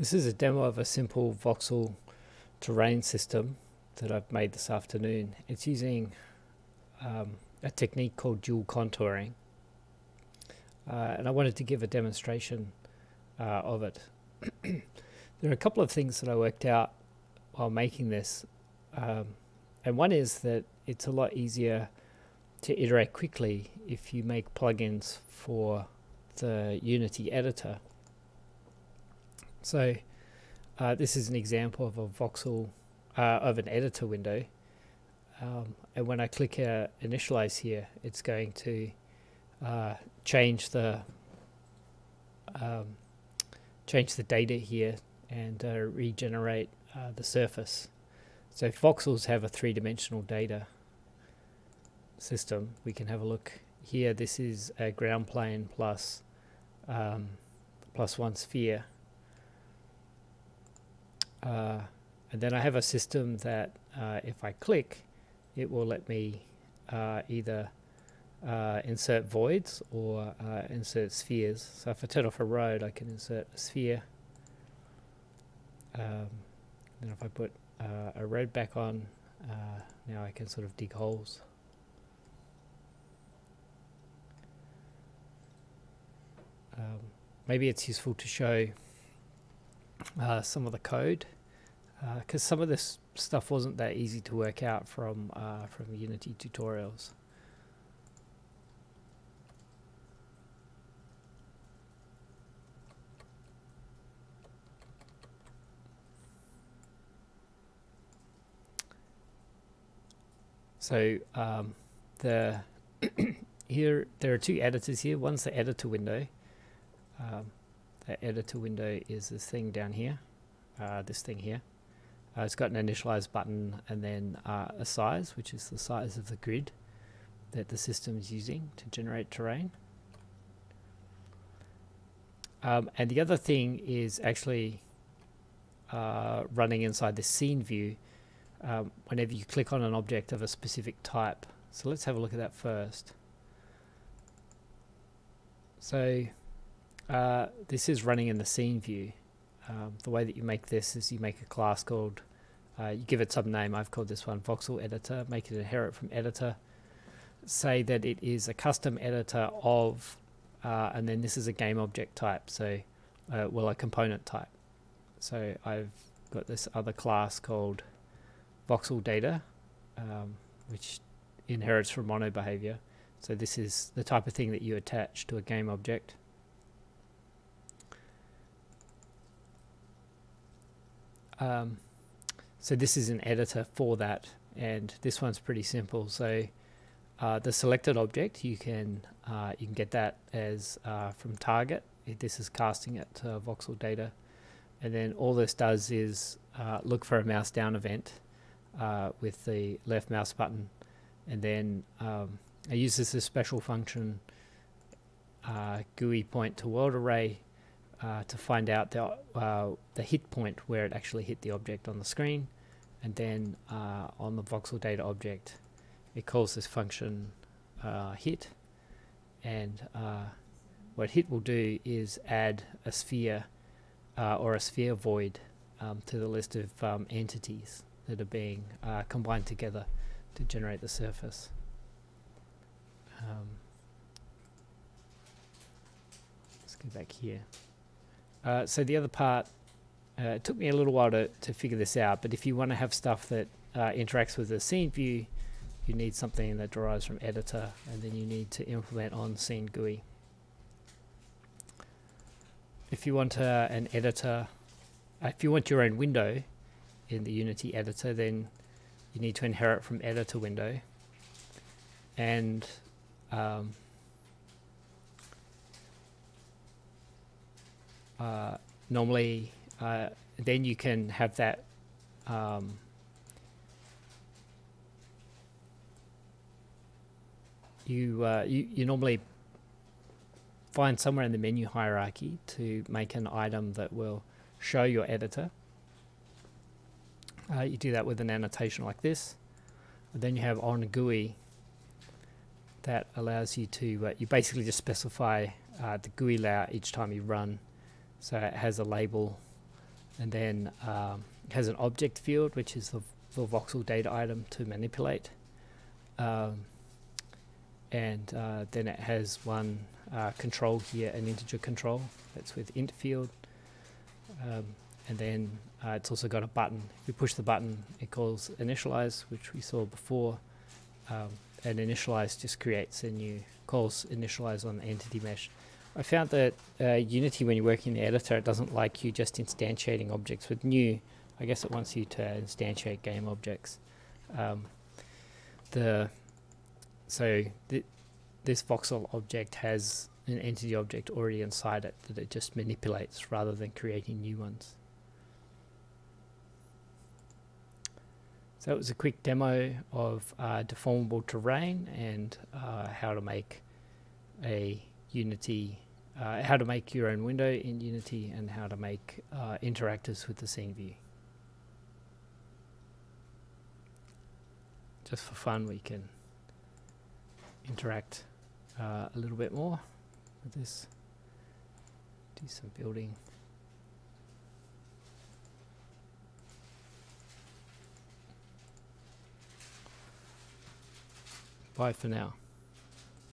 This is a demo of a simple voxel terrain system that I've made this afternoon. It's using um, a technique called dual contouring. Uh, and I wanted to give a demonstration uh, of it. there are a couple of things that I worked out while making this. Um, and one is that it's a lot easier to iterate quickly if you make plugins for the Unity editor. So uh, this is an example of a voxel uh, of an editor window. Um, and when I click uh, initialize here, it's going to uh, change the um, change the data here and uh, regenerate uh, the surface. So voxels have a three-dimensional data system, we can have a look here. This is a ground plane plus, um, plus one sphere. Uh, and then I have a system that uh, if I click, it will let me uh, either uh, insert voids or insert spheres. So if I turn off a road, I can insert a sphere. Um, then if I put a road back on, now I can sort of dig holes. Um, maybe it's useful to show uh, some of the code because uh, some of this stuff wasn't that easy to work out from uh, from Unity tutorials. So um, the here there are two editors here. One's the editor window. Um, the editor window is this thing down here, uh, this thing here. Uh, it's got an initialize button and then uh, a size, which is the size of the grid that the system is using to generate terrain. Um, and the other thing is actually uh, running inside the scene view um, whenever you click on an object of a specific type. So let's have a look at that first. So uh, this is running in the scene view. Um, the way that you make this is you make a class called, uh, you give it some name, I've called this one voxel editor, make it inherit from editor, say that it is a custom editor of, uh, and then this is a game object type, so, uh, well, a component type. So I've got this other class called voxel data, um, which inherits from MonoBehaviour. So this is the type of thing that you attach to a game object. Um, so this is an editor for that, and this one's pretty simple. So uh, the selected object, you can uh, you can get that as uh, from target. This is casting it to voxel data, and then all this does is uh, look for a mouse down event uh, with the left mouse button, and then um, I use this as special function uh, GUI point to world ray uh, to find out the, uh, the hit point where it actually hit the object on the screen and then uh, on the voxel data object it calls this function uh, hit and uh, what hit will do is add a sphere or a sphere void um, to the list of um, entities that are being combined together to generate the surface. Um, let's go back here. Uh, so the other part, uh, it took me a little while to, to figure this out, but if you want to have stuff that uh, interacts with the scene view, you need something that derives from editor, and then you need to implement on scene GUI. If you want uh, an editor, uh, if you want your own window in the Unity editor, then you need to inherit from editor window. And um, uh, normally uh, then you can have that um, you, uh, you you normally find somewhere in the menu hierarchy to make an item that will show your editor. Uh, you do that with an annotation like this. And then you have on GUI that allows you to, uh, you basically just specify uh, the GUI layout each time you run so it has a label and then um, it has an object field, which is the, the voxel data item to manipulate. Um, and uh, then it has one uh, control here, an integer control that's with int field. Um, and then uh, it's also got a button. If you push the button, it calls initialize, which we saw before. Um, and initialize just creates a new calls initialize on the entity mesh. I found that uh, Unity, when you're working in the editor, it doesn't like you just instantiating objects. With new, I guess it wants you to instantiate game objects. Um, the so th this voxel object has an entity object already inside it that it just manipulates rather than creating new ones. So it was a quick demo of uh, deformable terrain and uh, how to make a Unity, uh, how to make your own window in Unity and how to make uh, interactors with the scene view. Just for fun, we can interact uh, a little bit more with this. Do some building. Bye for now.